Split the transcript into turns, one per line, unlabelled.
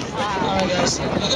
Alright
guys.